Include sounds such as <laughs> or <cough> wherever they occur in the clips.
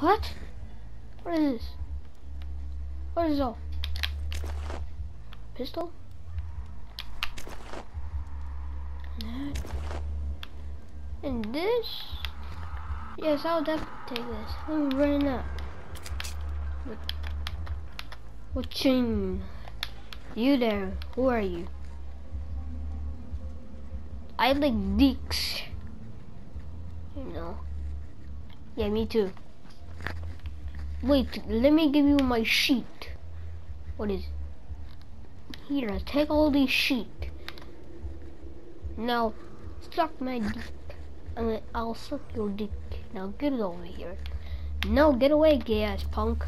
What? What is this? What is all? Pistol? And this? Yes, I'll definitely take this. I'm running up. What? Watching. You there? Who are you? I like dicks. You know. Yeah, me too. Wait, let me give you my sheet. What is it? Here, take all these sheet. Now, suck my dick. Mean, I'll suck your dick. Now get it over here. No, get away, gay ass punk.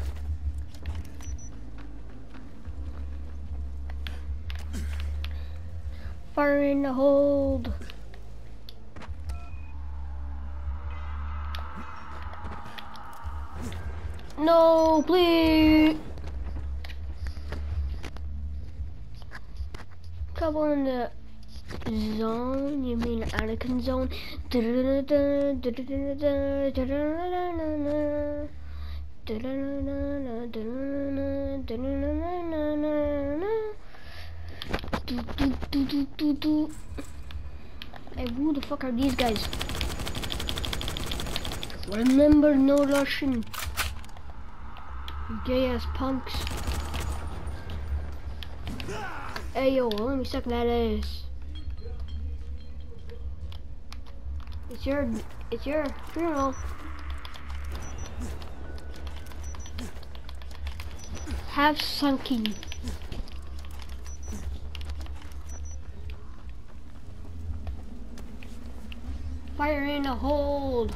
Fire in the hold. No, please. Couple in the zone. You mean Anakin zone? Hey, who the fuck are these guys? Remember no Russian. Gay ass punks. Hey yo, let me suck that ass. It's your, it's your funeral. Have sunken. Fire in a hold.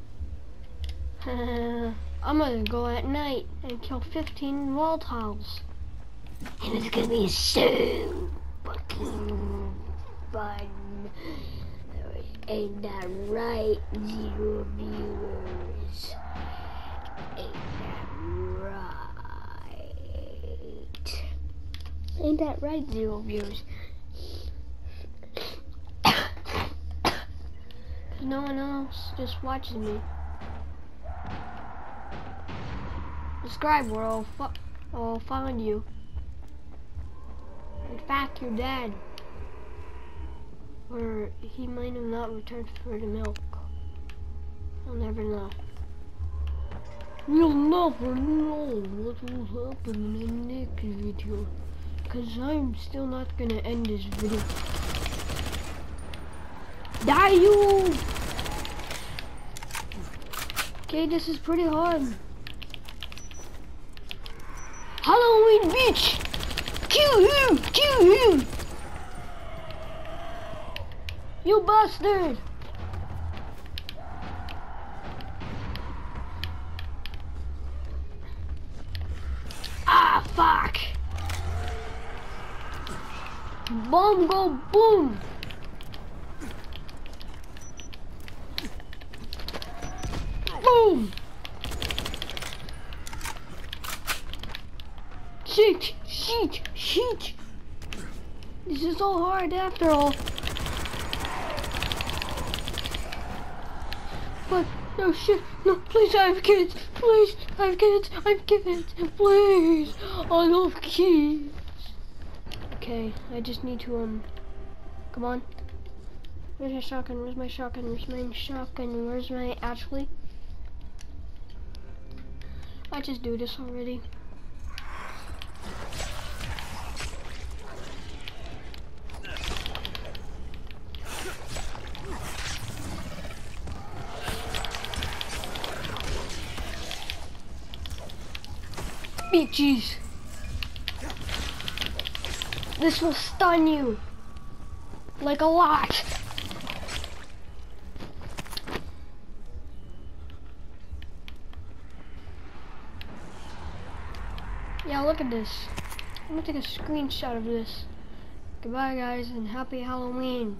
<laughs> I'm gonna go at night and kill 15 volatiles. And it's gonna be so fucking fun. Ain't that right, zero viewers? Ain't that right? Ain't that right, zero viewers? <coughs> no one else just watches me. Subscribe or I'll, I'll find you. In fact, you're dead. Or he might have not returned for the milk. I'll never know. We'll never know what will happen in the next video. Cause I'm still not gonna end this video. Die you! Okay, this is pretty hard. Beach! Kill him! Kill him! You bastard! Ah, fuck! Bomb go! Boom! Shit! Shit! Shit! This is so hard after all. But no shit, no, please I have kids, please, I have kids, I have kids, please, I love kids. Okay, I just need to um, come on. Where's my shotgun? Where's my shotgun? Where's my shotgun? Where's my actually? I just do this already. bitches. This will stun you. Like a lot. Yeah, look at this. I'm gonna take a screenshot of this. Goodbye guys and happy Halloween.